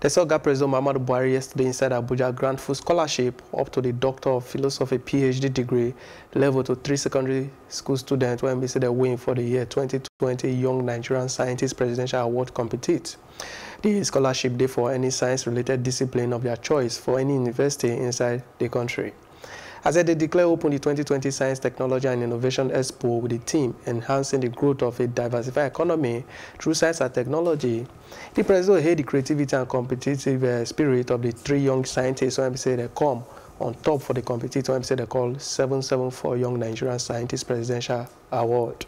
The Soga President Muhammadu Buhari yesterday inside Abuja grant full scholarship up to the Doctor of Philosophy PhD degree level to three secondary school students when see the win for the year 2020 Young Nigerian Scientist Presidential Award compete. The scholarship day for any science-related discipline of their choice for any university inside the country. As they declare open the 2020 Science, Technology and Innovation Expo with the team enhancing the growth of a diversified economy through science and technology, the president hailed the creativity and competitive uh, spirit of the three young scientists when say they come on top for the competitive say they call 774 Young Nigerian Scientist Presidential Award.